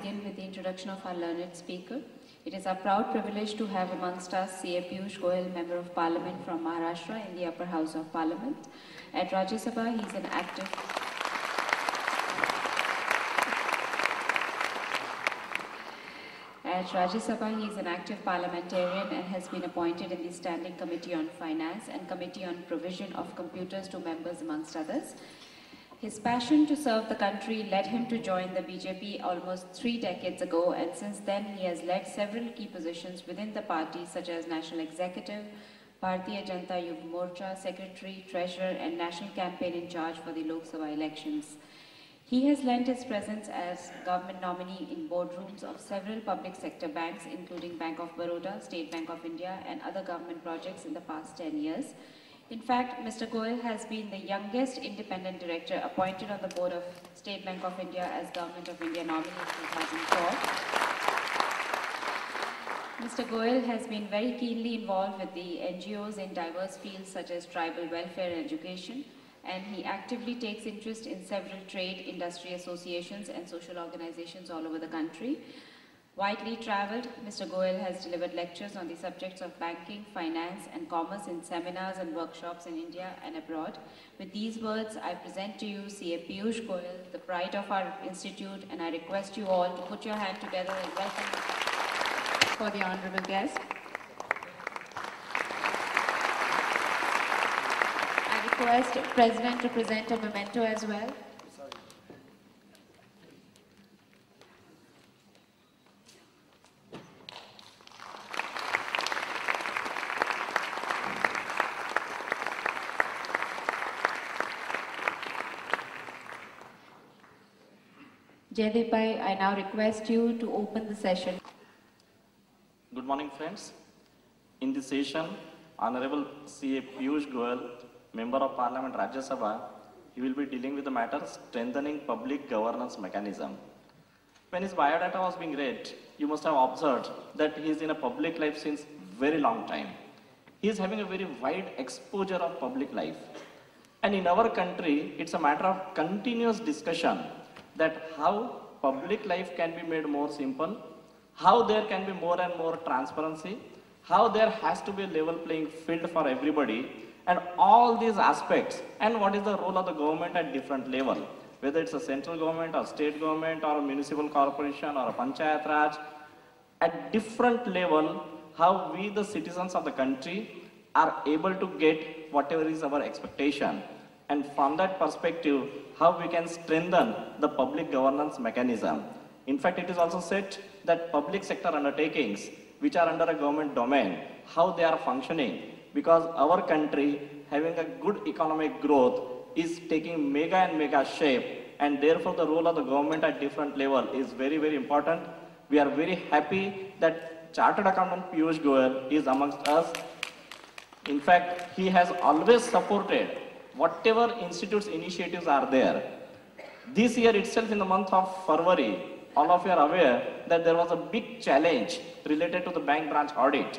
begin with the introduction of our learned speaker. It is our proud privilege to have amongst us C.A. Piyush Goyal, Member of Parliament from Maharashtra in the Upper House of Parliament. At Rajya Sabha, he is an active At Rajya Sabha, he is an active parliamentarian and has been appointed in the Standing Committee on Finance and Committee on Provision of Computers to members, amongst others. His passion to serve the country led him to join the BJP almost three decades ago, and since then he has led several key positions within the party, such as National Executive, Bharatiya Janata Yuva Morcha, Secretary, Treasurer, and National Campaign in charge for the Lok Sabha elections. He has lent his presence as government nominee in boardrooms of several public sector banks, including Bank of Baroda, State Bank of India, and other government projects in the past 10 years. In fact, Mr. Goyal has been the youngest independent director appointed on the board of State Bank of India as Government of India nominee in 2004. Mr. Goyal has been very keenly involved with the NGOs in diverse fields such as tribal welfare and education, and he actively takes interest in several trade, industry associations and social organizations all over the country. Widely traveled, Mr. Goyal has delivered lectures on the subjects of banking, finance and commerce in seminars and workshops in India and abroad. With these words, I present to you C.A. Piyush Goyal, the pride of our institute, and I request you all to put your hand together and welcome for the honorable guest. I request President to present a memento as well. Bhai, I now request you to open the session. Good morning, friends. In this session, Honorable C.A. Piyush Goyal, Member of Parliament Rajya Sabha, he will be dealing with the matter strengthening public governance mechanism. When his biodata was being read, you must have observed that he is in a public life since very long time. He is having a very wide exposure of public life. And in our country, it's a matter of continuous discussion that how public life can be made more simple, how there can be more and more transparency, how there has to be a level playing field for everybody, and all these aspects, and what is the role of the government at different level, whether it's a central government or state government or a municipal corporation or a panchayat raj, at different level, how we the citizens of the country are able to get whatever is our expectation. And from that perspective, how we can strengthen the public governance mechanism. In fact, it is also said that public sector undertakings, which are under a government domain, how they are functioning, because our country having a good economic growth is taking mega and mega shape, and therefore the role of the government at different level is very, very important. We are very happy that Chartered Accountant Piyush Goyal is amongst us. In fact, he has always supported whatever institutes initiatives are there. This year itself in the month of February, all of you are aware that there was a big challenge related to the bank branch audit.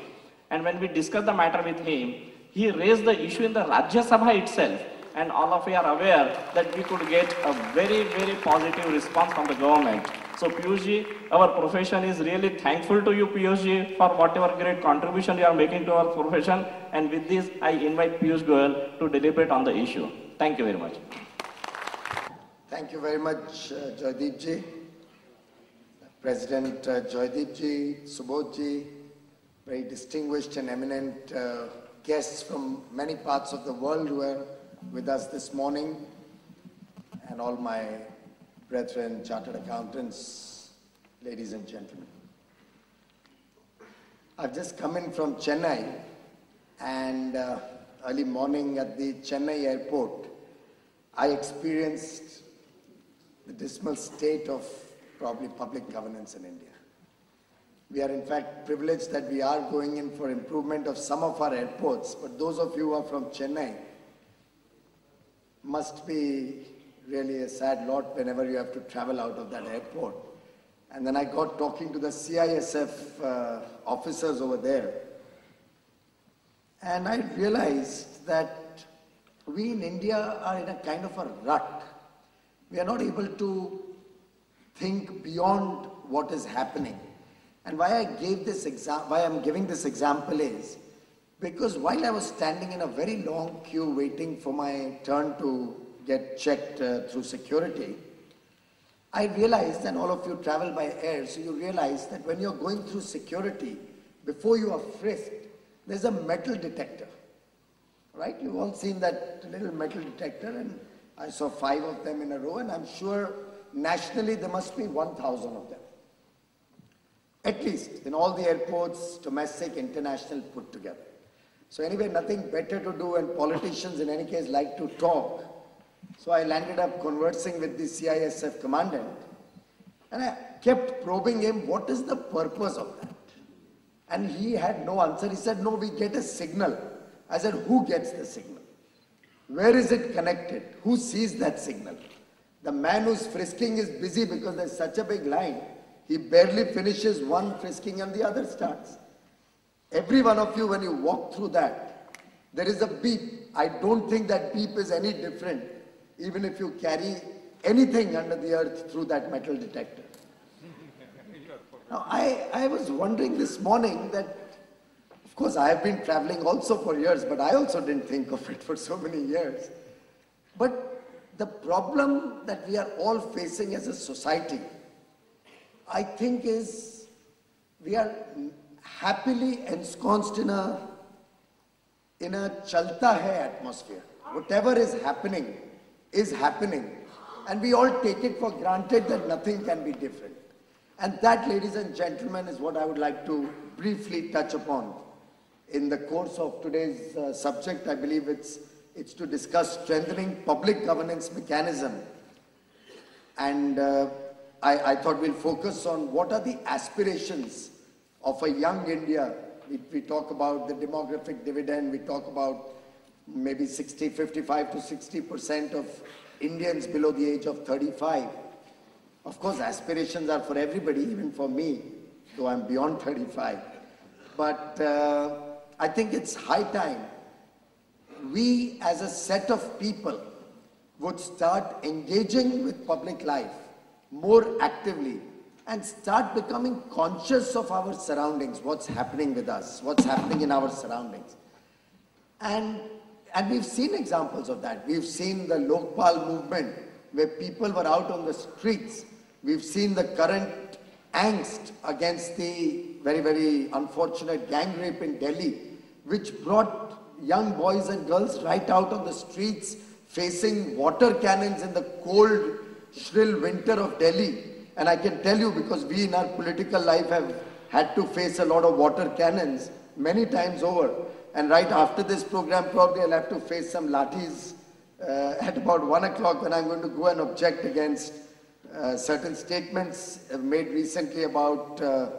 And when we discussed the matter with him, he raised the issue in the Rajya Sabha itself. And all of you are aware that we could get a very, very positive response from the government. So Piyushji, our profession is really thankful to you, Piyushji, for whatever great contribution you are making to our profession. And with this, I invite Piyush Goyal to deliberate on the issue. Thank you very much. Thank you very much, uh, Joydeep ji. President uh, Joydeep ji, Subodh ji, very distinguished and eminent uh, guests from many parts of the world who are with us this morning, and all my brethren, chartered accountants, ladies and gentlemen. I've just come in from Chennai, and uh, early morning at the Chennai airport, I experienced the dismal state of probably public governance in India. We are in fact privileged that we are going in for improvement of some of our airports, but those of you who are from Chennai must be really a sad lot whenever you have to travel out of that airport. And then I got talking to the CISF uh, officers over there, and I realized that we in India are in a kind of a rut. We are not able to think beyond what is happening. And why I gave this example, why I'm giving this example is because while I was standing in a very long queue waiting for my turn to get checked uh, through security, I realized, and all of you travel by air, so you realize that when you're going through security, before you are frisked, there's a metal detector. Right? You've all seen that little metal detector, and I saw five of them in a row, and I'm sure nationally there must be 1,000 of them. At least in all the airports, domestic, international put together. So anyway, nothing better to do, and politicians in any case like to talk. So I landed up conversing with the CISF commandant, and I kept probing him, what is the purpose of that? And he had no answer. He said, no, we get a signal. I said, who gets the signal? Where is it connected? Who sees that signal? The man who's frisking is busy because there's such a big line. He barely finishes one frisking and the other starts. Every one of you, when you walk through that, there is a beep. I don't think that beep is any different, even if you carry anything under the earth through that metal detector. Now, I, I was wondering this morning that, of course, I have been traveling also for years, but I also didn't think of it for so many years. But the problem that we are all facing as a society, I think is we are happily ensconced in a, in a chalta hai atmosphere. Whatever is happening is happening. And we all take it for granted that nothing can be different. And that, ladies and gentlemen, is what I would like to briefly touch upon. In the course of today's uh, subject, I believe it's, it's to discuss strengthening public governance mechanism. And uh, I, I thought we'll focus on what are the aspirations of a young India. We, we talk about the demographic dividend, we talk about maybe 60, 55 to 60% of Indians below the age of 35 of course, aspirations are for everybody, even for me, though I'm beyond 35. But uh, I think it's high time we as a set of people would start engaging with public life more actively and start becoming conscious of our surroundings, what's happening with us, what's happening in our surroundings. And, and we've seen examples of that. We've seen the Lokpal movement where people were out on the streets We've seen the current angst against the very, very unfortunate gang rape in Delhi, which brought young boys and girls right out on the streets facing water cannons in the cold, shrill winter of Delhi. And I can tell you because we in our political life have had to face a lot of water cannons many times over. And right after this program, probably I'll have to face some lathis uh, at about one o'clock when I'm going to go and object against uh, certain statements made recently about, uh,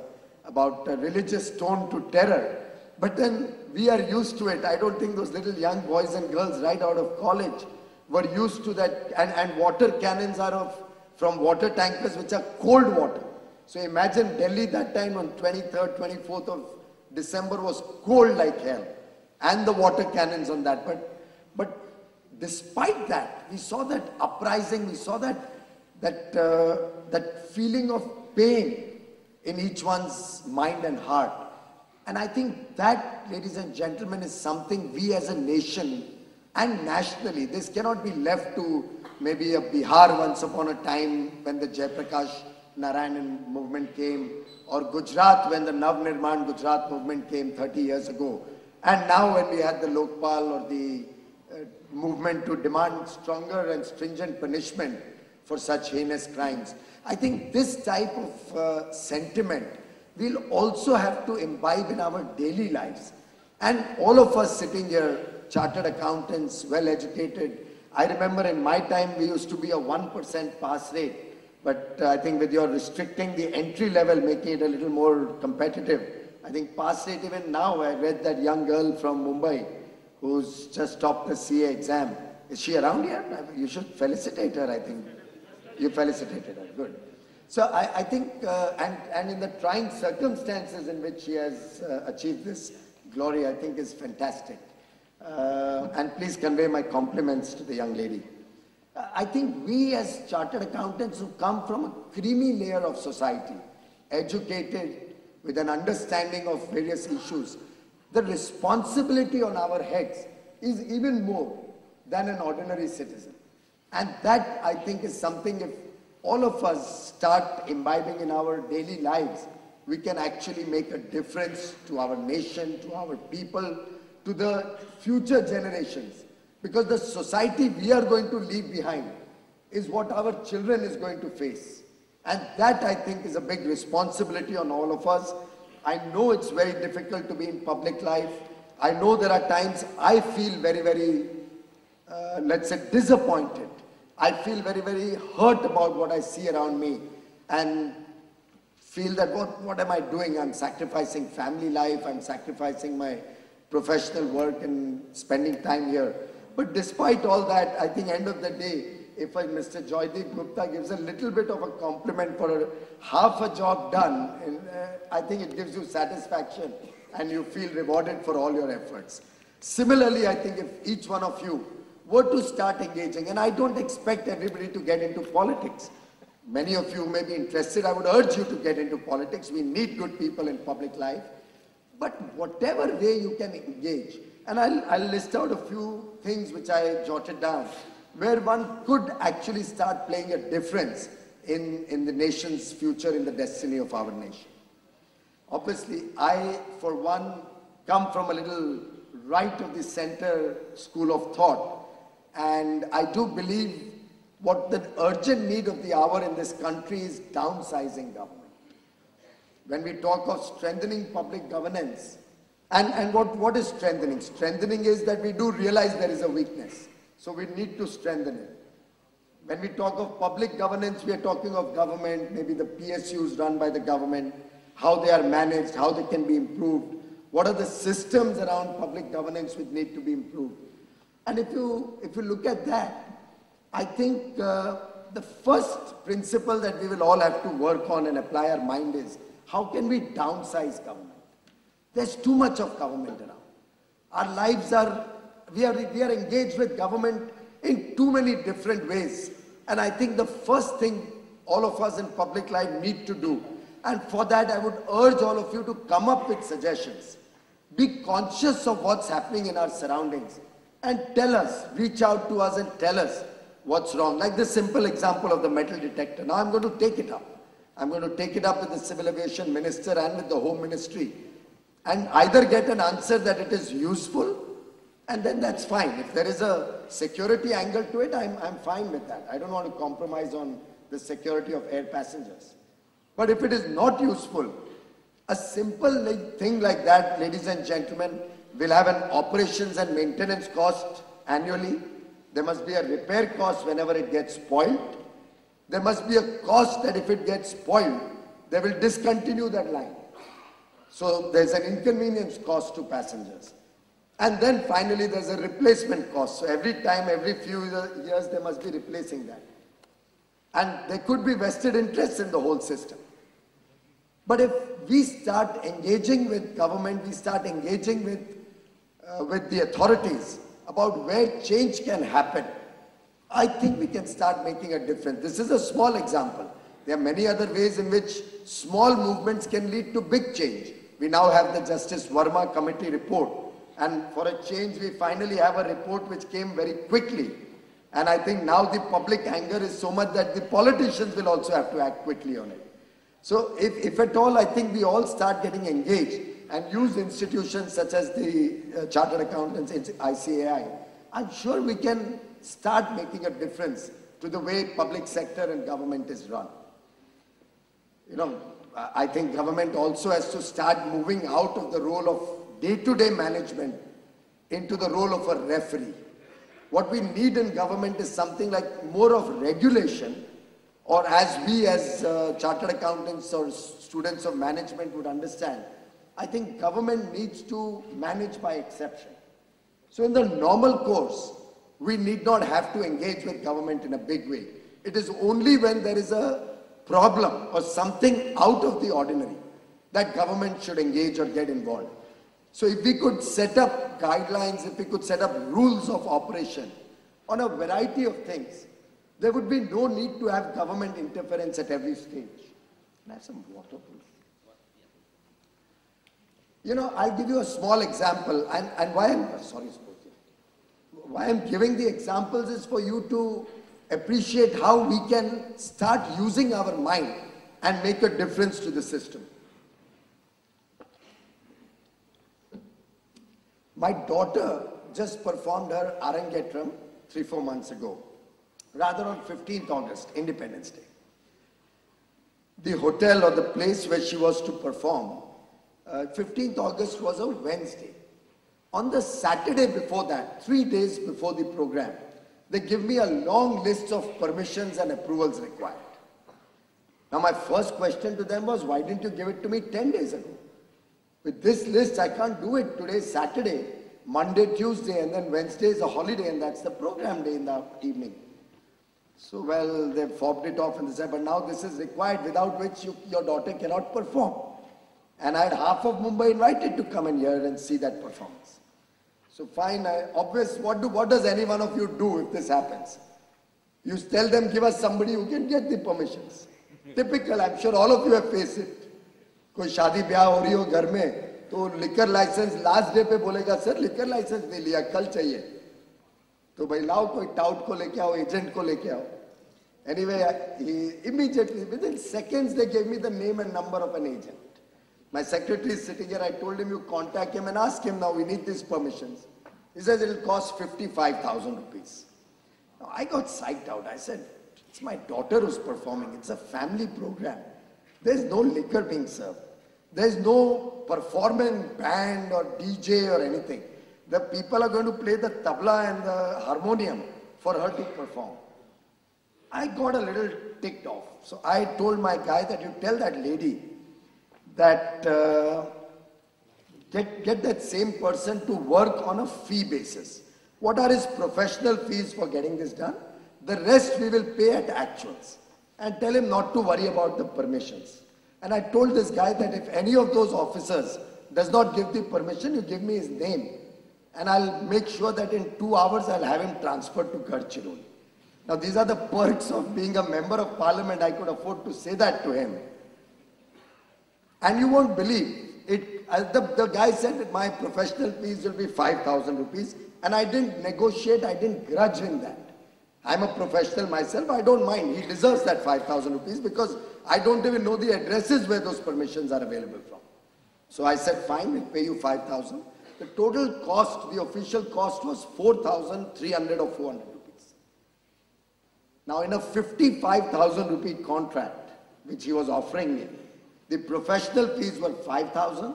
about religious tone to terror. But then we are used to it. I don't think those little young boys and girls right out of college were used to that. And, and water cannons are of, from water tankers which are cold water. So imagine Delhi that time on 23rd, 24th of December was cold like hell. And the water cannons on that. But, but despite that, we saw that uprising, we saw that that, uh, that feeling of pain in each one's mind and heart. And I think that, ladies and gentlemen, is something we as a nation and nationally, this cannot be left to maybe a Bihar once upon a time when the Jayaprakash Narayanan movement came, or Gujarat when the Nav Nirman Gujarat movement came 30 years ago. And now when we had the Lokpal or the uh, movement to demand stronger and stringent punishment for such heinous crimes. I think this type of uh, sentiment we'll also have to imbibe in our daily lives. And all of us sitting here, chartered accountants, well educated, I remember in my time we used to be a 1% pass rate. But uh, I think with your restricting the entry level, making it a little more competitive, I think pass rate even now, I read that young girl from Mumbai who's just topped the CA exam. Is she around here? You should felicitate her, I think. You felicitated her, good. So I, I think, uh, and, and in the trying circumstances in which she has uh, achieved this glory, I think is fantastic. Uh, and please convey my compliments to the young lady. Uh, I think we as chartered accountants who come from a creamy layer of society, educated, with an understanding of various issues, the responsibility on our heads is even more than an ordinary citizen. And that, I think, is something if all of us start imbibing in our daily lives, we can actually make a difference to our nation, to our people, to the future generations. Because the society we are going to leave behind is what our children is going to face. And that, I think, is a big responsibility on all of us. I know it's very difficult to be in public life. I know there are times I feel very, very, uh, let's say, disappointed. I feel very, very hurt about what I see around me and feel that what, what am I doing? I'm sacrificing family life, I'm sacrificing my professional work and spending time here. But despite all that, I think end of the day, if I, Mr. Joydeep Gupta gives a little bit of a compliment for a, half a job done, and, uh, I think it gives you satisfaction and you feel rewarded for all your efforts. Similarly, I think if each one of you were to start engaging, and I don't expect everybody to get into politics. Many of you may be interested. I would urge you to get into politics. We need good people in public life. But whatever way you can engage, and I'll, I'll list out a few things which I jotted down where one could actually start playing a difference in, in the nation's future, in the destiny of our nation. Obviously, I, for one, come from a little right of the center school of thought. And I do believe what the urgent need of the hour in this country is downsizing government. When we talk of strengthening public governance, and, and what, what is strengthening? Strengthening is that we do realize there is a weakness. So we need to strengthen it. When we talk of public governance, we are talking of government, maybe the PSUs run by the government, how they are managed, how they can be improved, what are the systems around public governance which need to be improved. And if you, if you look at that, I think uh, the first principle that we will all have to work on and apply our mind is, how can we downsize government? There's too much of government around. Our lives are we are, we are engaged with government in too many different ways. And I think the first thing all of us in public life need to do, and for that I would urge all of you to come up with suggestions. Be conscious of what's happening in our surroundings and tell us, reach out to us and tell us what's wrong. Like the simple example of the metal detector. Now I'm going to take it up. I'm going to take it up with the Civil Aviation Minister and with the Home Ministry and either get an answer that it is useful and then that's fine. If there is a security angle to it, I'm, I'm fine with that. I don't want to compromise on the security of air passengers. But if it is not useful, a simple thing like that, ladies and gentlemen, will have an operations and maintenance cost annually. There must be a repair cost whenever it gets spoiled. There must be a cost that if it gets spoiled, they will discontinue that line. So there's an inconvenience cost to passengers. And then finally there's a replacement cost. So every time, every few years, they must be replacing that. And there could be vested interests in the whole system. But if we start engaging with government, we start engaging with, uh, with the authorities about where change can happen, I think we can start making a difference. This is a small example. There are many other ways in which small movements can lead to big change. We now have the Justice Verma committee report and for a change, we finally have a report which came very quickly. And I think now the public anger is so much that the politicians will also have to act quickly on it. So if, if at all, I think we all start getting engaged and use institutions such as the uh, Chartered Accountants, ICAI, I'm sure we can start making a difference to the way public sector and government is run. You know, I think government also has to start moving out of the role of day-to-day management into the role of a referee. What we need in government is something like more of regulation or as we as uh, chartered accountants or students of management would understand, I think government needs to manage by exception. So in the normal course, we need not have to engage with government in a big way. It is only when there is a problem or something out of the ordinary that government should engage or get involved. So if we could set up guidelines, if we could set up rules of operation on a variety of things, there would be no need to have government interference at every stage. Can I have some water, please? You know, I'll give you a small example, and, and why I'm sorry. Why I'm giving the examples is for you to appreciate how we can start using our mind and make a difference to the system. My daughter just performed her Arangetram three, four months ago, rather on 15th August, Independence Day. The hotel or the place where she was to perform, uh, 15th August was a Wednesday. On the Saturday before that, three days before the program, they give me a long list of permissions and approvals required. Now my first question to them was, why didn't you give it to me 10 days ago? With this list, I can't do it. Today Saturday, Monday, Tuesday, and then Wednesday is a holiday, and that's the program day in the evening. So, well, they fobbed it off and they said, but now this is required, without which you, your daughter cannot perform. And I had half of Mumbai invited to come in here and see that performance. So fine, I, obvious, what, do, what does any one of you do if this happens? You tell them, give us somebody who can get the permissions. Typical, I'm sure all of you have faced it. कोई शादी ब्याह हो रही हो घर में तो liquor licence last day पे बोलेगा सर लिकर लाइसेंस नहीं लिया कल चाहिए तो भाई लाओ कोई टाउट को लेके आओ एजेंट को लेके आओ Anyway, he immediately, within seconds, they gave me the name and number of an agent. My secretary is sitting here. I told him, you contact him and ask him now, we need these permissions. He says it'll cost 55,000 rupees. Now, I got psyched out. I said, it's my daughter who's performing. It's a family program. There's no liquor being served. There's no performing band or DJ or anything. The people are going to play the tabla and the harmonium for her to perform. I got a little ticked off. So I told my guy that you tell that lady that uh, get, get that same person to work on a fee basis. What are his professional fees for getting this done? The rest we will pay at actuals. And tell him not to worry about the permissions. And I told this guy that if any of those officers does not give the permission, you give me his name. And I'll make sure that in two hours I'll have him transferred to Gadchiroli. Now these are the perks of being a member of parliament. I could afford to say that to him. And you won't believe it. Uh, the, the guy said that my professional fees will be 5,000 rupees. And I didn't negotiate, I didn't grudge him that. I'm a professional myself, I don't mind. He deserves that 5,000 rupees because I don't even know the addresses where those permissions are available from. So I said, fine, we'll pay you 5,000. The total cost, the official cost was 4,300 or 400 rupees. Now in a 55,000 rupee contract, which he was offering me, the professional fees were 5,000,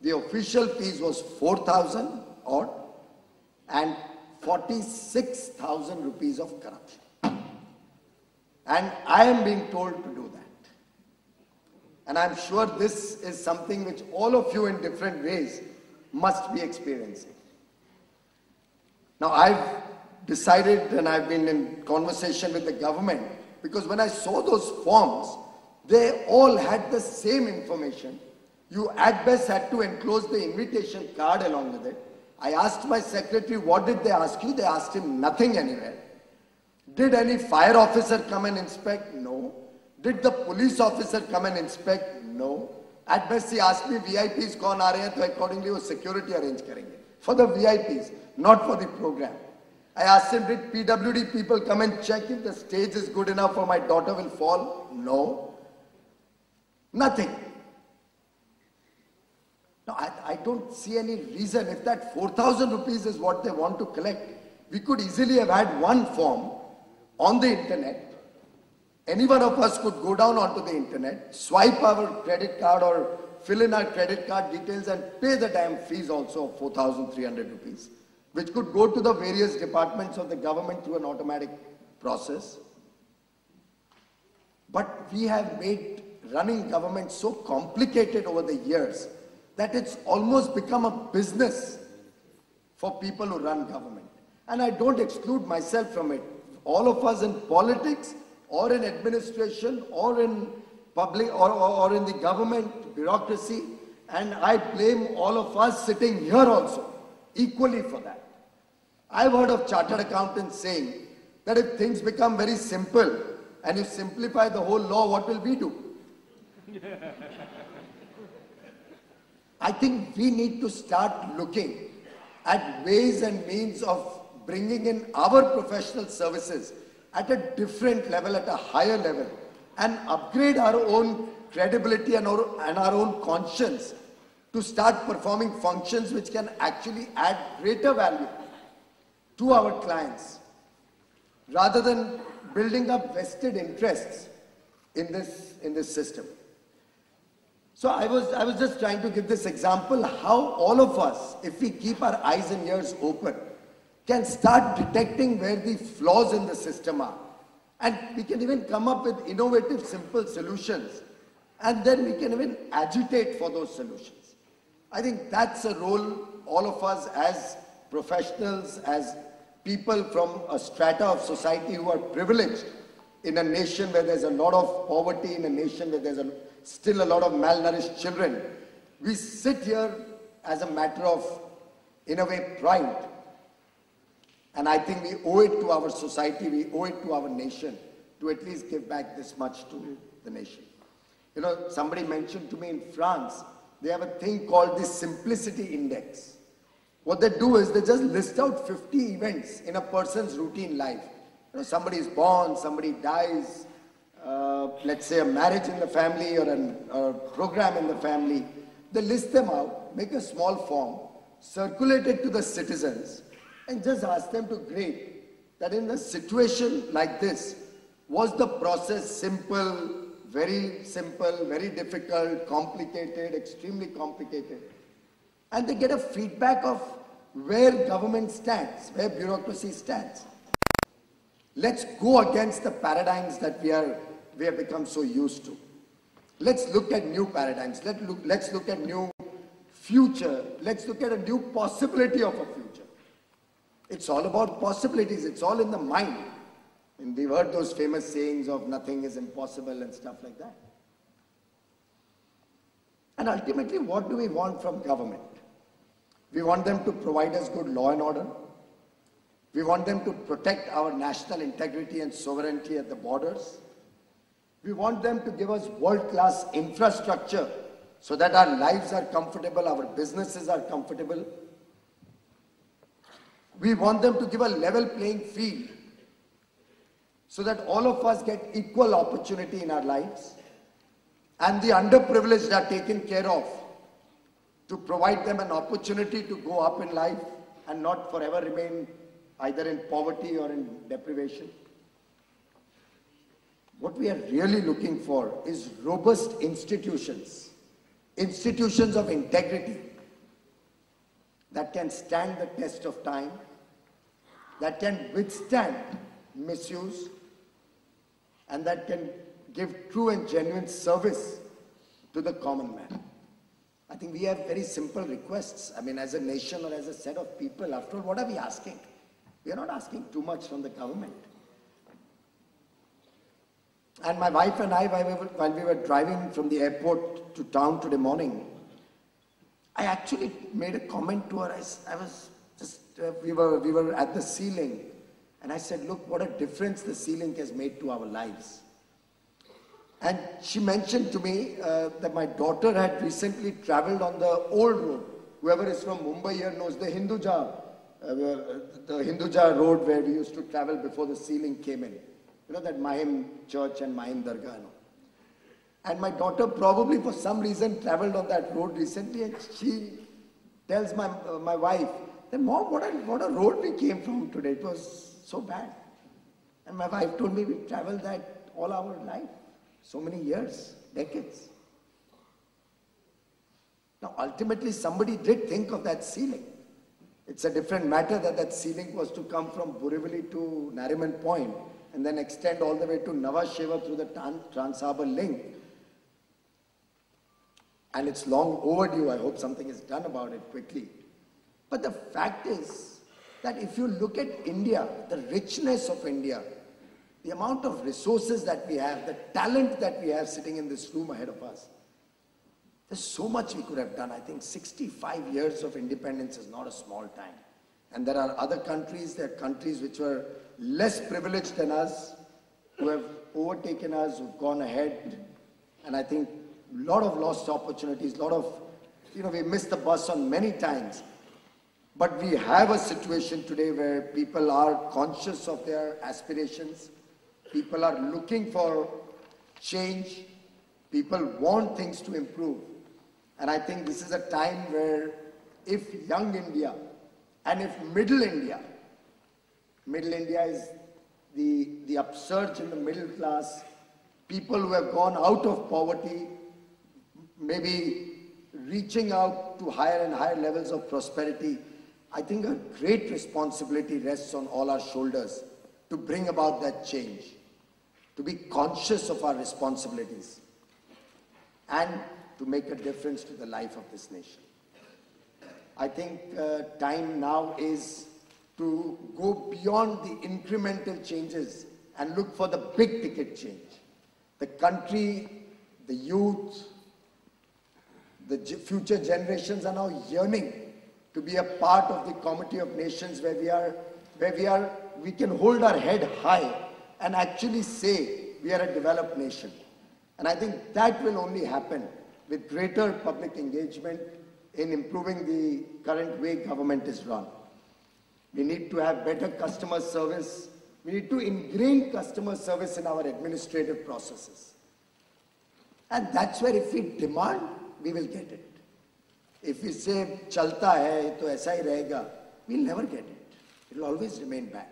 the official fees was 4,000 odd, and 46,000 rupees of corruption. And I am being told to do that. And I'm sure this is something which all of you in different ways must be experiencing. Now I've decided and I've been in conversation with the government because when I saw those forms, they all had the same information. You at best had to enclose the invitation card along with it. I asked my secretary, what did they ask you? They asked him nothing anywhere. Did any fire officer come and inspect? No. Did the police officer come and inspect? No. At best he asked me VIPs कौन आ रहे हैं तो accordingly वो security arrange करेंगे for the VIPs, not for the program. I asked him, did PWD people come and check if the stage is good enough for my daughter will fall? No. Nothing. Now, I, I don't see any reason. If that 4,000 rupees is what they want to collect, we could easily have had one form on the internet. Any one of us could go down onto the internet, swipe our credit card or fill in our credit card details and pay the damn fees also of 4,300 rupees, which could go to the various departments of the government through an automatic process. But we have made running government so complicated over the years that it's almost become a business for people who run government. And I don't exclude myself from it. All of us in politics or in administration or in public or, or, or in the government bureaucracy, and I blame all of us sitting here also equally for that. I've heard of chartered accountants saying that if things become very simple and you simplify the whole law, what will we do? I think we need to start looking at ways and means of bringing in our professional services at a different level, at a higher level, and upgrade our own credibility and our, and our own conscience to start performing functions which can actually add greater value to our clients rather than building up vested interests in this, in this system. So I was, I was just trying to give this example how all of us, if we keep our eyes and ears open, can start detecting where the flaws in the system are. And we can even come up with innovative, simple solutions. And then we can even agitate for those solutions. I think that's a role all of us as professionals, as people from a strata of society who are privileged in a nation where there's a lot of poverty, in a nation where there's a, still a lot of malnourished children. We sit here as a matter of, in a way, pride and I think we owe it to our society, we owe it to our nation to at least give back this much to the nation. You know, somebody mentioned to me in France, they have a thing called the Simplicity Index. What they do is they just list out 50 events in a person's routine life. You know, somebody is born, somebody dies, uh, let's say a marriage in the family or an, a program in the family. They list them out, make a small form, circulate it to the citizens, and just ask them to grade that in a situation like this, was the process simple, very simple, very difficult, complicated, extremely complicated? And they get a feedback of where government stands, where bureaucracy stands. Let's go against the paradigms that we are we have become so used to. Let's look at new paradigms. Let look, let's look at new future. Let's look at a new possibility of a future. It's all about possibilities. It's all in the mind. And we've heard those famous sayings of nothing is impossible and stuff like that. And ultimately, what do we want from government? We want them to provide us good law and order. We want them to protect our national integrity and sovereignty at the borders. We want them to give us world-class infrastructure so that our lives are comfortable, our businesses are comfortable, we want them to give a level playing field so that all of us get equal opportunity in our lives and the underprivileged are taken care of to provide them an opportunity to go up in life and not forever remain either in poverty or in deprivation. What we are really looking for is robust institutions, institutions of integrity that can stand the test of time that can withstand misuse and that can give true and genuine service to the common man. I think we have very simple requests. I mean, as a nation or as a set of people, after all, what are we asking? We are not asking too much from the government. And my wife and I, while we were driving from the airport to town today morning, I actually made a comment to her. I, I was just uh, we were we were at the sea link, and I said, "Look, what a difference the sea link has made to our lives." And she mentioned to me uh, that my daughter had recently traveled on the old road. Whoever is from Mumbai here knows the Hinduja, uh, the Hinduja road where we used to travel before the sea link came in. You know that Mahim church and Mahim Dargah. And my daughter probably for some reason traveled on that road recently and she tells my, uh, my wife, then mom, what a, what a road we came from today. It was so bad. And my wife told me we traveled that all our life. So many years, decades. Now ultimately somebody did think of that sea link. It's a different matter that that sea link was to come from Borivali to Nariman Point and then extend all the way to Nhava Sheva through the Trans Harbour link. And it's long overdue. I hope something is done about it quickly. But the fact is that if you look at India, the richness of India, the amount of resources that we have, the talent that we have sitting in this room ahead of us, there's so much we could have done. I think 65 years of independence is not a small time. And there are other countries, there are countries which were less privileged than us, who have overtaken us, who've gone ahead. And I think a lot of lost opportunities, a lot of, you know, we missed the bus on many times. But we have a situation today where people are conscious of their aspirations. People are looking for change. People want things to improve. And I think this is a time where if young India and if middle India, middle India is the, the upsurge in the middle class, people who have gone out of poverty, maybe reaching out to higher and higher levels of prosperity, I think a great responsibility rests on all our shoulders to bring about that change, to be conscious of our responsibilities, and to make a difference to the life of this nation. I think uh, time now is to go beyond the incremental changes and look for the big ticket change. The country, the youth, the future generations are now yearning to be a part of the comity of nations where we are, where we are, we can hold our head high and actually say we are a developed nation. And I think that will only happen with greater public engagement in improving the current way government is run. We need to have better customer service. We need to ingrain customer service in our administrative processes. And that's where if we demand we will get it. If we say chalta hai, to aisa hi rahega, we'll never get it. It will always remain bad.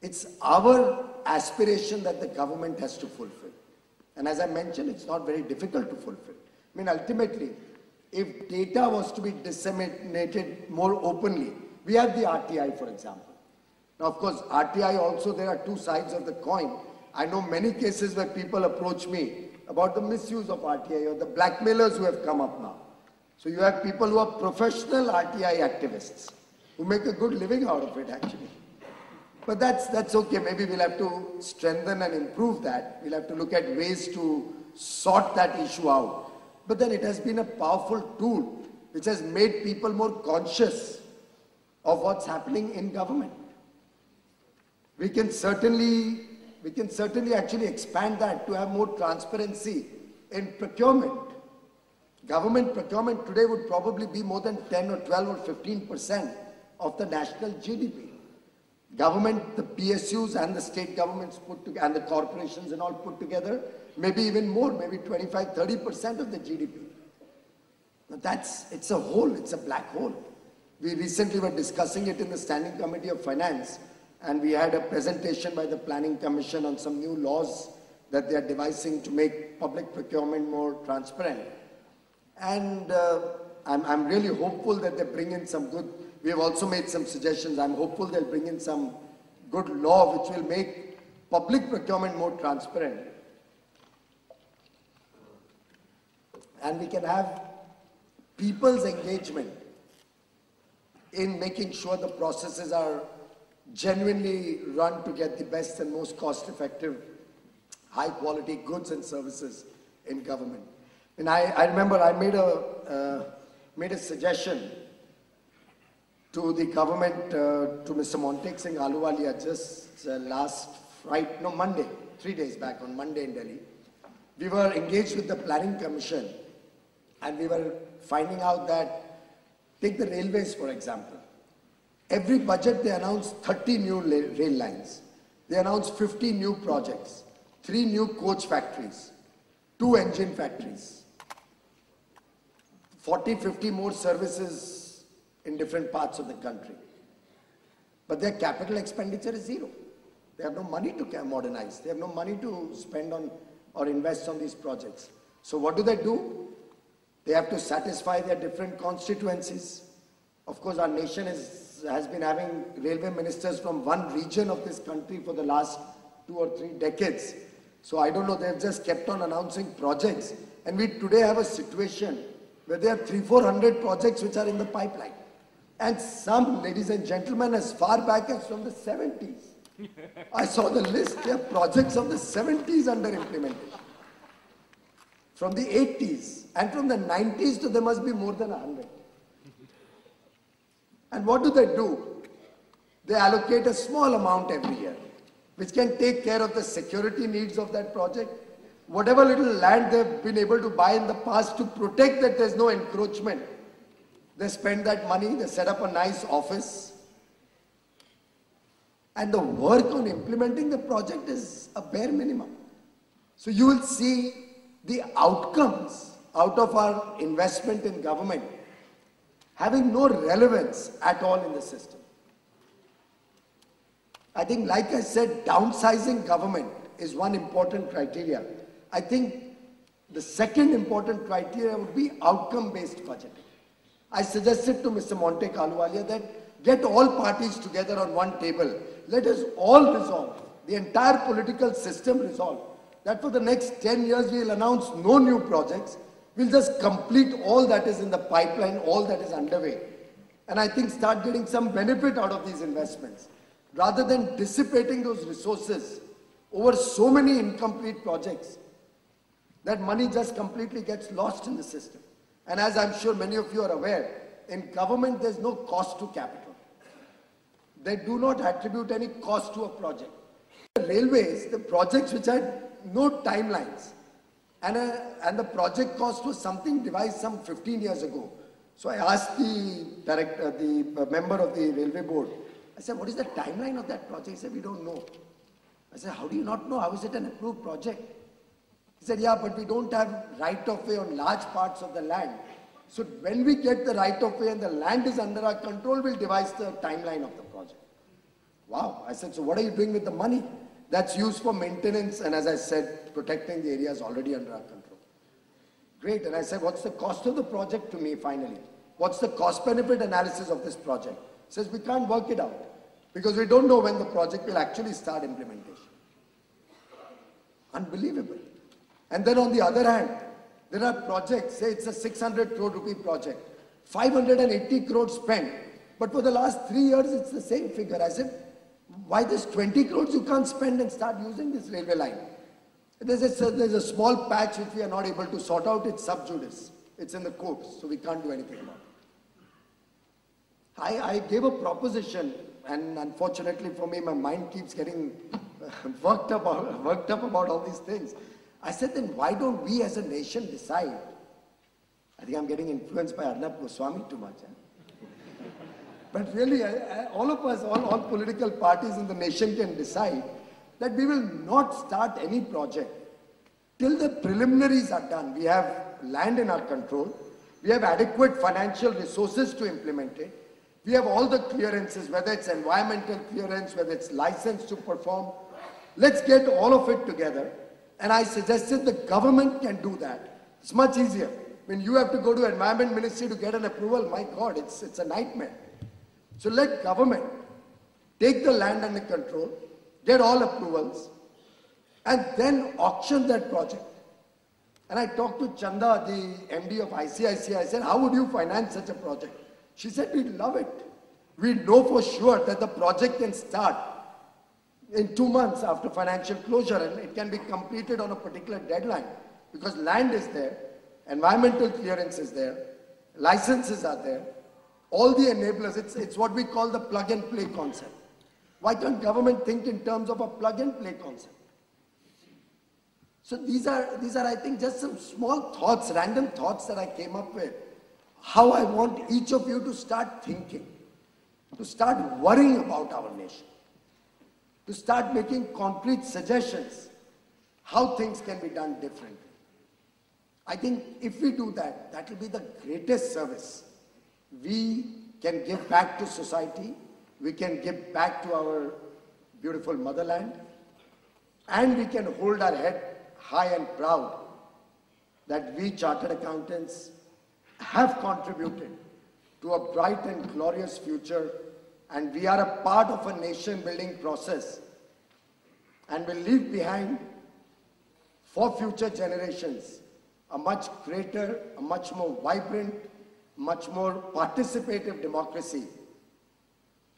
It's our aspiration that the government has to fulfill. And as I mentioned, it's not very difficult to fulfill. I mean, ultimately, if data was to be disseminated more openly, we have the RTI, for example. Now, of course, RTI also, there are two sides of the coin. I know many cases where people approach me about the misuse of RTI or the blackmailers who have come up now. So you have people who are professional RTI activists who make a good living out of it actually. But that's, that's okay. Maybe we'll have to strengthen and improve that. We'll have to look at ways to sort that issue out. But then it has been a powerful tool which has made people more conscious of what's happening in government. We can certainly we can certainly actually expand that to have more transparency in procurement. Government procurement today would probably be more than 10 or 12 or 15 percent of the national GDP. Government, the PSUs and the state governments put together, and the corporations and all put together, maybe even more, maybe 25, 30 percent of the GDP. Now that's, it's a hole, it's a black hole. We recently were discussing it in the Standing Committee of Finance and we had a presentation by the Planning Commission on some new laws that they are devising to make public procurement more transparent. And uh, I'm, I'm really hopeful that they bring in some good, we have also made some suggestions. I'm hopeful they'll bring in some good law which will make public procurement more transparent. And we can have people's engagement in making sure the processes are genuinely run to get the best and most cost-effective, high-quality goods and services in government. And I, I remember I made a, uh, made a suggestion to the government, uh, to Mr. Montek Singh Ahluwalia just uh, last Friday, no, Monday, three days back on Monday in Delhi. We were engaged with the Planning Commission and we were finding out that, take the railways for example. Every budget they announce 30 new rail lines. They announce 50 new projects, three new coach factories, two engine factories, 40, 50 more services in different parts of the country. But their capital expenditure is zero. They have no money to modernize. They have no money to spend on or invest on these projects. So what do they do? They have to satisfy their different constituencies. Of course, our nation is has been having railway ministers from one region of this country for the last two or three decades. So I don't know, they've just kept on announcing projects. And we today have a situation where there are three, four hundred projects which are in the pipeline. And some, ladies and gentlemen, as far back as from the 70s. I saw the list, there are projects of the 70s under implementation. From the 80s and from the 90s to there must be more than 100. And what do they do? They allocate a small amount every year, which can take care of the security needs of that project, whatever little land they've been able to buy in the past to protect that there's no encroachment. They spend that money, they set up a nice office. And the work on implementing the project is a bare minimum. So you will see the outcomes out of our investment in government having no relevance at all in the system. I think, like I said, downsizing government is one important criteria. I think the second important criteria would be outcome-based budgeting. I suggested to Mr. Montek Ahluwalia that get all parties together on one table. Let us all resolve, the entire political system resolve, that for the next 10 years we will announce no new projects. We'll just complete all that is in the pipeline, all that is underway. And I think start getting some benefit out of these investments. Rather than dissipating those resources over so many incomplete projects, that money just completely gets lost in the system. And as I'm sure many of you are aware, in government there's no cost to capital. They do not attribute any cost to a project. The railways, the projects which had no timelines, and, a, uh, and the project cost was something devised some 15 years ago. So I asked the director, the uh, member of the railway board, I said, what is the timeline of that project? He said, we don't know. I said, how do you not know? How is it an approved project? He said, yeah, but we don't have right of way on large parts of the land. So when we get the right of way and the land is under our control, we'll devise the timeline of the project. Wow. I said, so what are you doing with the money? That's used for maintenance and as I said, protecting the areas already under our control. Great. And I said, what's the cost of the project to me finally? What's the cost benefit analysis of this project? Says, we can't work it out because we don't know when the project will actually start implementation. Unbelievable. And then on the other hand, there are projects, say it's a 600 crore rupee project, 580 crore spent, but for the last three years it's the same figure. I said, why this 20 crores you can't spend and start using this railway line? There's a, there's a small patch which we are not able to sort out, it's sub judice. It's in the courts, so we can't do anything about it. I, I gave a proposition, and unfortunately for me, my mind keeps getting worked up, worked up about all these things. I said, then why don't we as a nation decide? I think I'm getting influenced by Arnab Goswami too much. Eh? But really, I, I, all of us, all, all political parties in the nation can decide that we will not start any project till the preliminaries are done. We have land in our control. We have adequate financial resources to implement it. We have all the clearances, whether it's environmental clearance, whether it's license to perform. Let's get all of it together and I suggested the government can do that. It's much easier. When you have to go to environment ministry to get an approval, my God, it's, it's a nightmare. So let government take the land under control, get all approvals, and then auction that project. And I talked to Chanda, the MD of ICICI. I said, how would you finance such a project? She said, we'd love it. We know for sure that the project can start in two months after financial closure and it can be completed on a particular deadline because land is there, environmental clearance is there, licenses are there, all the enablers, it's, it's what we call the plug and play concept. Why can't government think in terms of a plug and play concept? So these are, these are, I think, just some small thoughts, random thoughts that I came up with. How I want each of you to start thinking, to start worrying about our nation to start making concrete suggestions how things can be done differently. I think if we do that, that will be the greatest service. We can give back to society, we can give back to our beautiful motherland, and we can hold our head high and proud that we chartered accountants have contributed to a bright and glorious future and we are a part of a nation building process and will leave behind for future generations a much greater, a much more vibrant, much more participative democracy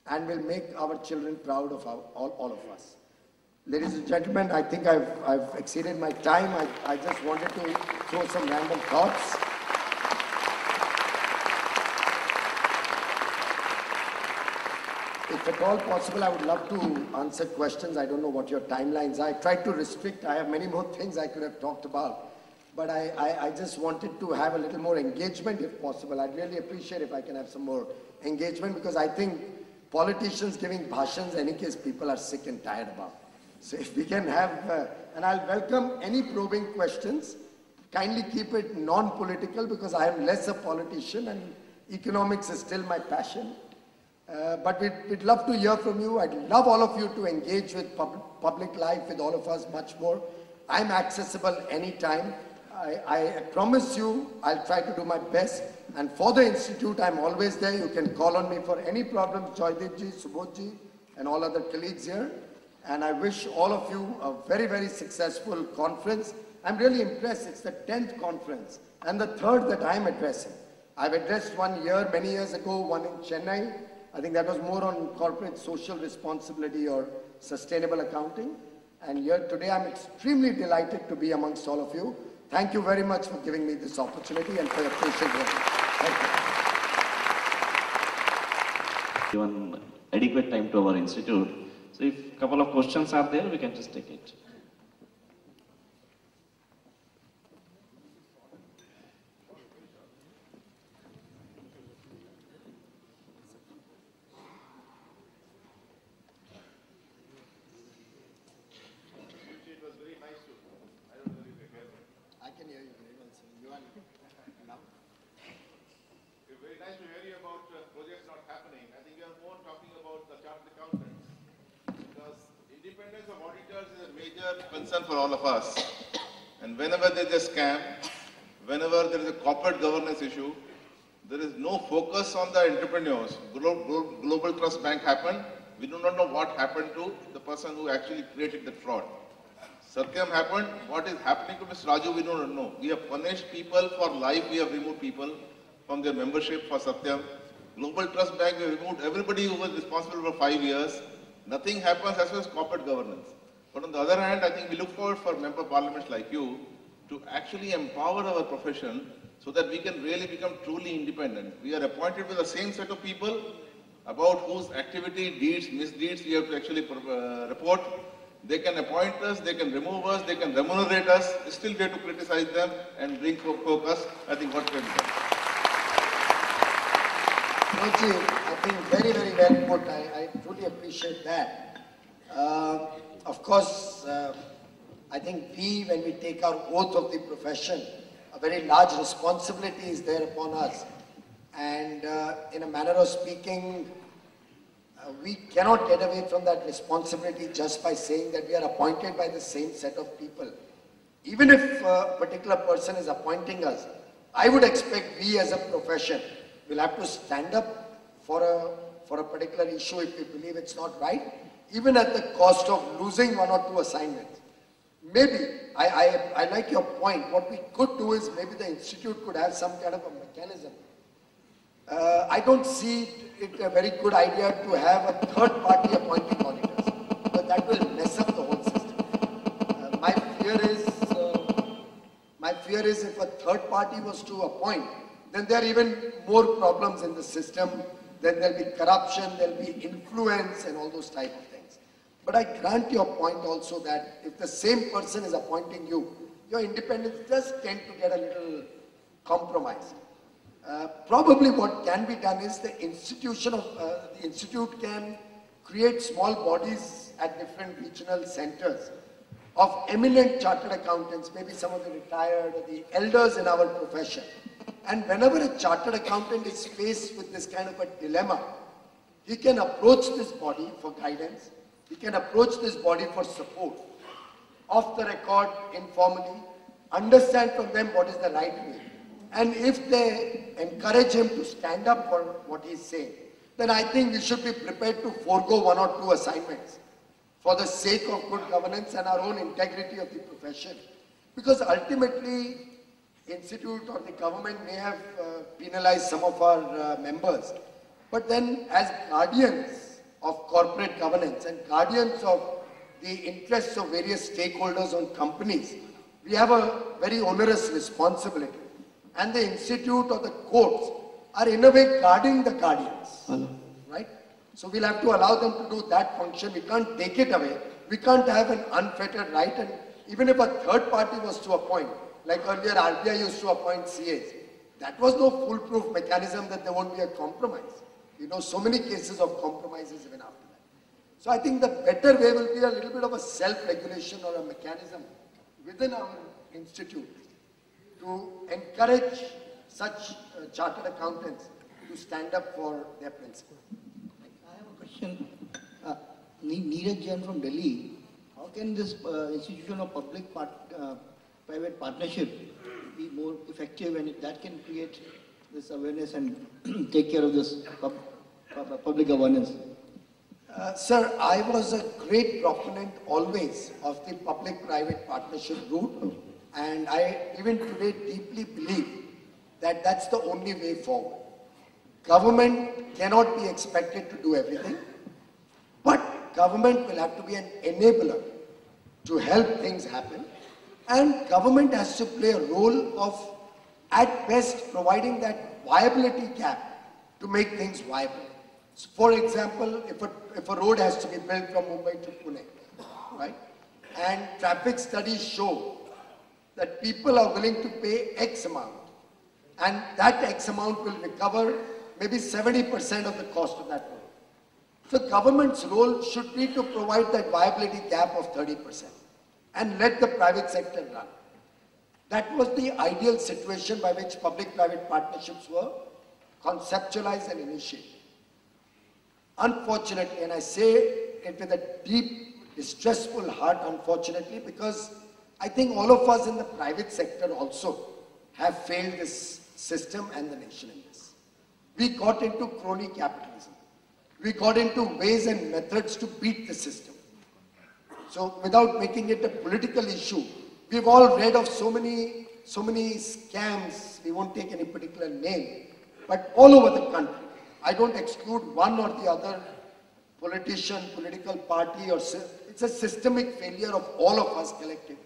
and will make our children proud of our, all, all of us. Ladies and gentlemen, I think I've, I've exceeded my time. I, I just wanted to throw some random thoughts. if at all possible, I would love to answer questions. I don't know what your timelines are. I tried to restrict. I have many more things I could have talked about. But I, I, I just wanted to have a little more engagement if possible. I'd really appreciate if I can have some more engagement because I think politicians giving bhashans, any case, people are sick and tired about. So if we can have, uh, and I'll welcome any probing questions. Kindly keep it non-political because I am less a politician and economics is still my passion. Uh, but we'd, we'd love to hear from you. I'd love all of you to engage with pub public life with all of us much more. I'm accessible anytime. I, I promise you I'll try to do my best. And for the Institute, I'm always there. You can call on me for any problems, Jaydeepji, Subodhji, and all other colleagues here. And I wish all of you a very, very successful conference. I'm really impressed. It's the 10th conference and the third that I'm addressing. I've addressed one year, many years ago, one in Chennai. I think that was more on corporate social responsibility or sustainable accounting. And here today, I'm extremely delighted to be amongst all of you. Thank you very much for giving me this opportunity and for your patient hearing. Thank you. Given adequate time to our institute. So if a couple of questions are there, we can just take it. I can hear you very well, sir. You are now. It's very nice to hear you about uh, projects not happening. I think you are more talking about the chartered accountants. Because independence of auditors is a major concern for all of us. And whenever there is a scam, whenever there is a corporate governance issue, there is no focus on the entrepreneurs. Glo- Glo- Global Trust Bank happened. We do not know what happened to the person who actually created the fraud. Satyam happened. What is happening to Mr. Raju, we don't know. We have punished people for life. We have removed people from their membership for Satyam. Global Trust Bank, we removed everybody who was responsible for five years. Nothing happens as far as corporate governance. But on the other hand, I think we look forward for member parliaments like you to actually empower our profession so that we can really become truly independent. We are appointed with the same set of people about whose activity, deeds, misdeeds we have to actually uh, report. They can appoint us, they can remove us, they can remunerate us, still we have to criticize them and bring focus, I think what can be done. Mochi, I think very, very well put. I, I truly appreciate that. Uh, of course, uh, I think we, when we take our oath of the profession, a very large responsibility is there upon us. And uh, in a manner of speaking, uh, we cannot get away from that responsibility just by saying that we are appointed by the same set of people. Even if a particular person is appointing us, I would expect we as a profession will have to stand up for a, for a particular issue if we believe it's not right, even at the cost of losing one or two assignments. Maybe, I, I, I like your point. What we could do is maybe the institute could have some kind of a mechanism uh, I don't see it a very good idea to have a third party appointing auditors, but that will mess up the whole system. Uh, my fear is, uh, my fear is if a third party was to appoint, then there are even more problems in the system. Then there'll be corruption, there'll be influence and all those type of things. But I grant your point also that if the same person is appointing you, your independence does tend to get a little compromised. Uh, probably what can be done is the institution of, uh, the institute can create small bodies at different regional centers of eminent chartered accountants, maybe some of the retired or the elders in our profession. And whenever a chartered accountant is faced with this kind of a dilemma, he can approach this body for guidance, he can approach this body for support, off the record, informally, understand from them what is the right way. And if they encourage him to stand up for what he's saying, then I think we should be prepared to forego one or two assignments for the sake of good governance and our own integrity of the profession. Because ultimately, institute or the government may have uh, penalized some of our uh, members. But then as guardians of corporate governance and guardians of the interests of various stakeholders on companies, we have a very onerous responsibility. And the institute or the courts are in a way guarding the guardians. Right? So we'll have to allow them to do that function. We can't take it away. We can't have an unfettered right. And even if a third party was to appoint, like earlier RBI used to appoint CAs, that was no foolproof mechanism that there won't be a compromise. You know so many cases of compromises even after that. So I think the better way will be a little bit of a self-regulation or a mechanism within our institute to encourage such uh, chartered accountants to stand up for their principles. I have a question. Uh, Neeraj Jain from Delhi. How can this uh, institution of public part, uh, private partnership be more effective and that can create this awareness and take care of this pub, pub, public governance? Uh, sir, I was a great proponent always of the public-private partnership route, and I even today deeply believe that that's the only way forward. Government cannot be expected to do everything, but government will have to be an enabler to help things happen, and government has to play a role of, at best, providing that viability gap to make things viable. So for example, if a, if a road has to be built from Mumbai to Pune, right? And traffic studies show that people are willing to pay X amount. And that X amount will recover maybe 70% of the cost of that road. So government's role should be to provide that viability gap of 30% and let the private sector run. That was the ideal situation by which public-private partnerships were conceptualized and initiated. Unfortunately, and I say it with a deep, distressful heart, unfortunately, because I think all of us in the private sector also have failed this system and the nation in this. We got into crony capitalism. We got into ways and methods to beat the system. So without making it a political issue, we've all read of so many, so many scams, we won't take any particular name, but all over the country. I don't exclude one or the other politician, political party, or it's a systemic failure of all of us collectively,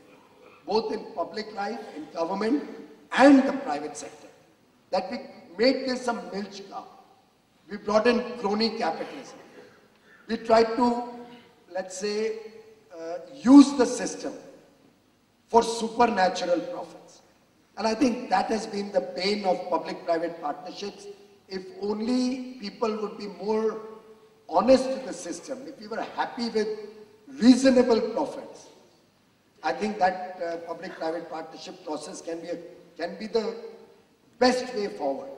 both in public life, in government, and the private sector. That we made this a milch cow. We brought in crony capitalism. We tried to, let's say, uh, use the system for supernatural profits. And I think that has been the bane of public-private partnerships. If only people would be more honest with the system, if we were happy with reasonable profits, I think that uh, public-private partnership process can be, a, can be the best way forward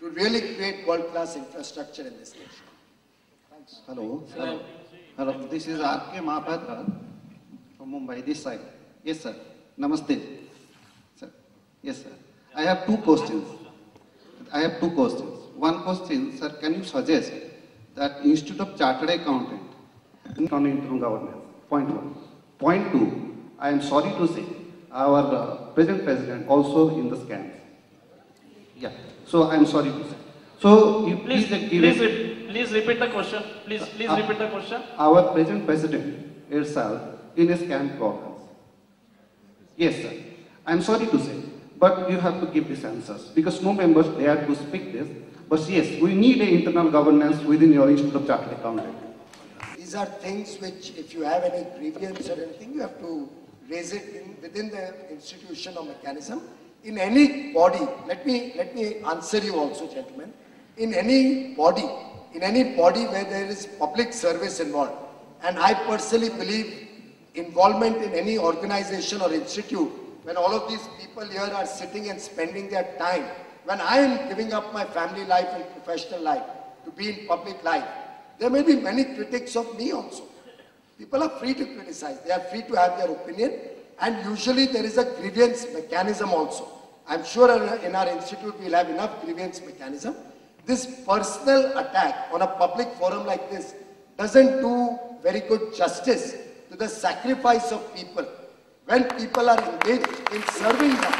to really create world-class infrastructure in this nation. Thanks. Hello, hello. Hello, this is R.K. Mahapatra from Mumbai, this side. Yes, sir. Namaste. Sir. Yes, sir. I have two questions. I have two questions. One question, sir, can you suggest that Institute of Chartered Accountant on internal governance? Point one. Point two, I am sorry to say, our uh, present president also in the scams. Yeah, so I am sorry to say. So you Please, please give please, re- please repeat the question. Please, please Uh, repeat the question. our present president itself in a scam problems. Yes, sir. I'm sorry to say, but you have to give these answers because no members dare to speak this. But yes, we need a internal governance within your Institute of Chartered Accountant. These are things which, if you have any grievance or anything, you have to raise it in, within the institution or mechanism. In any body, let me, let me answer you also, gentlemen. In any body, in any body where there is public service involved, and I personally believe involvement in any organization or institute, when all of these people here are sitting and spending their time, when I am giving up my family life and professional life to be in public life, there may be many critics of me also. People are free to criticize, they are free to have their opinion, and usually there is a grievance mechanism also. I'm sure in our- institute we'll have enough grievance mechanism. This personal attack on a public forum like this doesn't do very good justice to the sacrifice of people. When people are engaged in serving them,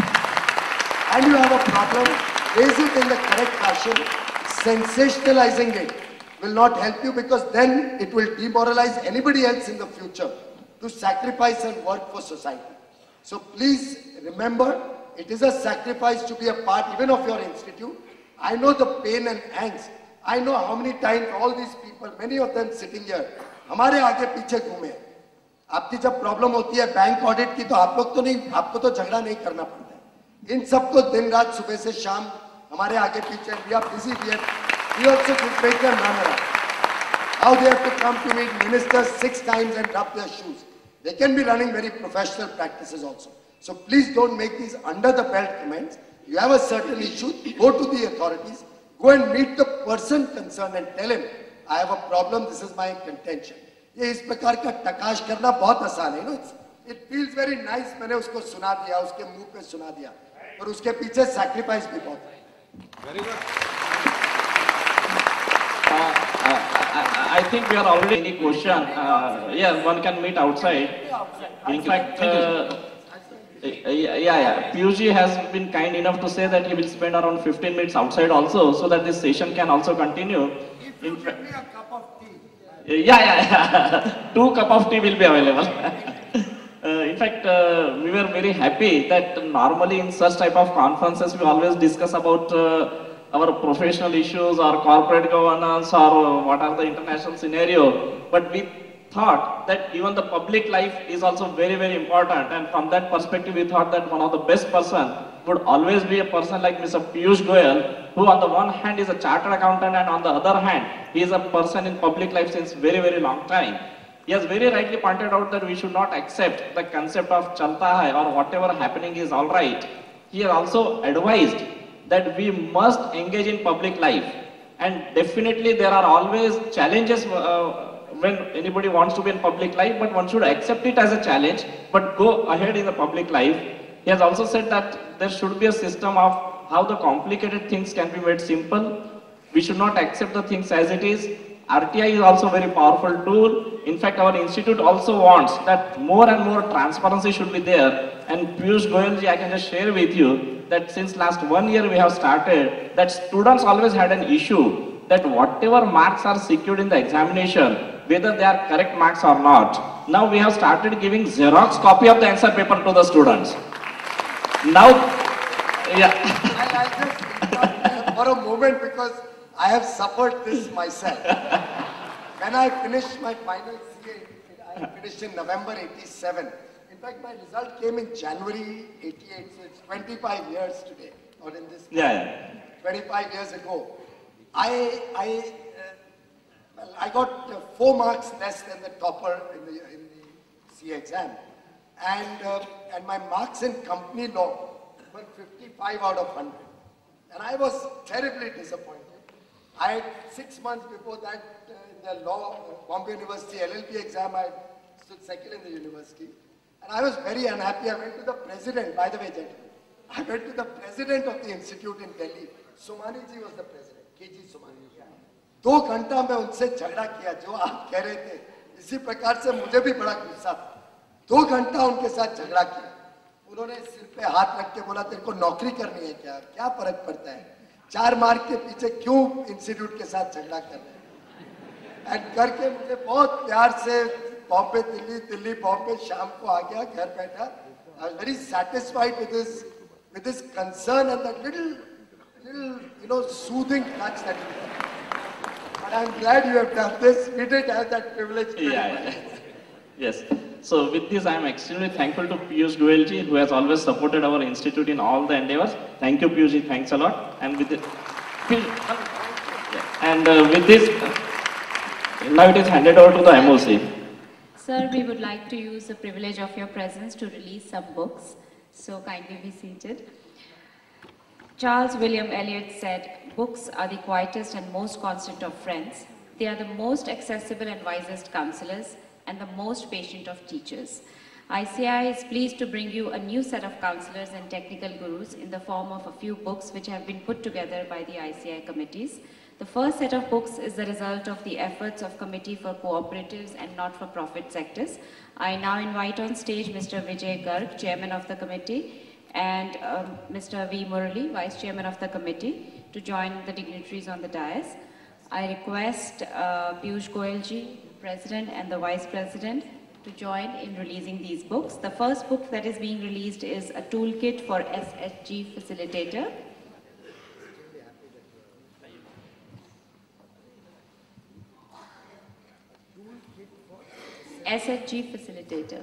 and you have a problem, raise it in the correct fashion. Sensationalizing it will not help you because then it will demoralize anybody else in the future to sacrifice and work for society. So please remember, it is a sacrifice to be a part even of your institute. I know the pain and angst I know how many times all these people, many of them sitting here, हमारे आगे पीछे घूमे आपकी जब problem होती है bank audit की तो आप लोग तो नहीं आपको तो झगड़ा नहीं करना पड़ता है इन सबको दिन रात सुबह से शाम हमारे आगे पीछे we are busy we are we also could make them run around how they have to come to meet ministers six times and rub their shoes they can be running very professional practices also so please don't make these under the belt comments you have a certain issue go to the authorities go and meet the person concerned and tell him I have a problem this is my contention ये इस प्रकार का टकाश करना बहुत आसान है no it feels very nice मैंने उसको सुना दिया उसके मुँह पे सुना दिया और उसके पीछे सैक्रिफाइस है Very. I, I think we are already any question. Uh, yeah, one can meet outside. In fact, uh, yeah, yeah, Piyush has been kind enough to say that he will spend around 15 minutes outside also, so that this session can also continue. In fact, a cup of tea yeah, yeah, yeah. Two cup of tea will be available. uh, in fact, uh, we were very happy that normally in such type of conferences we always discuss about uh, our professional issues or corporate governance or what are the international scenario. But we thought that even the public life is also very, very important. And from that perspective, we thought that one of the best person would always be a person like Mr. Piyush Goyal, who on the one hand is a chartered accountant and on the other hand, he is a person in public life since very, very long time. He has very rightly pointed out that we should not accept the concept of chalta hai or whatever happening is all right. He has also advised that we must engage in public life. And definitely there are always challenges uh, when anybody wants to be in public life, but one should accept it as a challenge, but go ahead in the public life. He has also said that there should be a system of how the complicated things can be made simple. We should not accept the things as it is. RTI is also a very powerful tool. In fact, our institute also wants that more and more transparency should be there. And Piyush Goyalji, I can just share with you that since last one year we have started, that students always had an issue that whatever marks are secured in the examination, whether they are correct marks or not. Now we have started giving Xerox copy of the answer paper to the students. Now, yeah. And I just for a moment because I have suffered this myself. when I finished my final CA, I finished in November 87. In fact, my result came in January 88, so it's 25 years today, or in this Yeah, yeah. 25 years ago. I, I, uh, well, I got uh, four marks less than the topper in the, in the CA exam. And, uh, and my marks in company law were 55 out of 100. And I was terribly disappointed. I had six months before that, uh, in the law, uh, Bombay University LLB exam, I stood second in the university. And I was very unhappy. I went to the president, by the way, gentlemen. I went to the president of the institute in Delhi. Somani ji was the president, KG Somani. दो घंटा मैं उनसे झगड़ा किया जो आप कह रहे थे इसी प्रकार से मुझे भी बड़ा गुस्सा था दो घंटा उनके साथ झगड़ा किया उन्होंने सिर पे हाथ रख के बोला तेरे को नौकरी करनी है क्या क्या फ़र्क पड़ता है चार मार्क के पीछे क्यों इंस्टीट्यूट के साथ झगड़ा कर रहे हैं एंड करके मुझे बहुत प्यार से बॉम्बे दिल्ली दिल्ली बॉम्बे शाम को आ गया घर बैठा I very satisfied with his with his concern and that little little you know soothing touch that But I'm glad you have done this. We did have that privilege. Yeah, yeah. Yes. So with this, I am extremely thankful to Piyush Goyalji, who has always supported our institute in all the endeavors. Thank you, Piyushji. Thanks a lot. And with and uh, with this, now it is handed over to the MOC. Sir, we would like to use the privilege of your presence to release some books. So kindly be seated. Charles William Eliot said, Books are the quietest and most constant of friends. They are the most accessible and wisest counselors and the most patient of teachers. ICAI is pleased to bring you a new set of counselors and technical gurus in the form of a few books which have been put together by the ICAI committees. The first set of books is the result of the efforts of Committee for Cooperatives and Not-for-Profit Sectors. I now invite on stage Mr. Vijay Garg, Chairman of the committee, and um, Mr. V. Murali, Vice Chairman of the committee, to join the dignitaries on the dais. I request uh, Piyush Goyalji, President and the Vice President to join in releasing these books. The first book that is being released is a toolkit for SSG facilitator. SSG facilitator.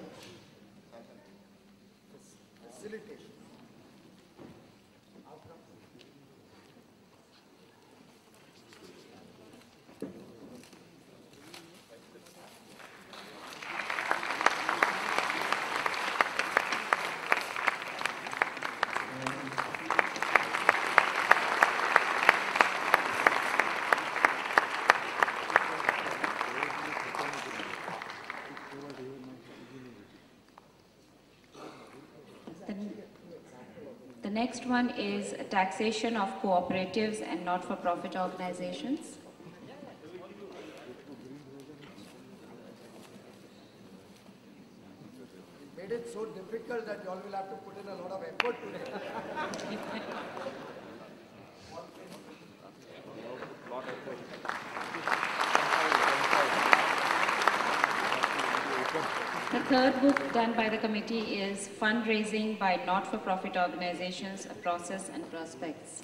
Next one is taxation of cooperatives and not-for-profit organizations. Made it so difficult that you all will have to put in a lot of effort today. The third book done by the committee is Fundraising by Not-for-Profit Organizations, A Process and Prospects.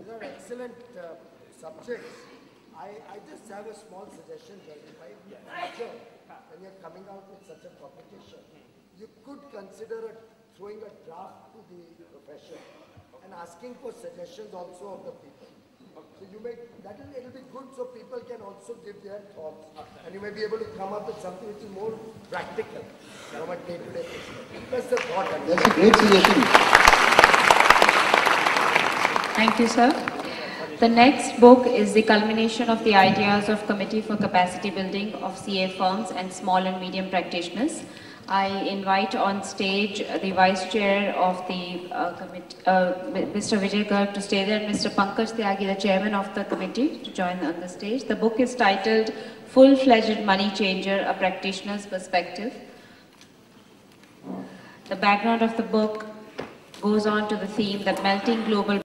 These are excellent uh, subjects. I, I just have a small suggestion that if I, when you're coming out with such a publication, you could consider a, throwing a draft to the profession and asking for suggestions also of the people. So you may, that will, it'll be good so people can also give their thoughts and you may be able to come up with something which is more practical from a day-to-day perspective. That's the thought. That's a great suggestion. Thank you, sir. The next book is the culmination of the ideas of Committee for Capacity Building of CA firms and small and medium practitioners. I invite on stage the Vice Chair of the uh, committee, uh, Mr. Vijay Garg to stay there, Mr. Pankaj Tyagi, the Chairman of the committee, to join on the stage. The book is titled Full-Fledged Money Changer, A Practitioner's Perspective. The background of the book goes on to the theme that melting global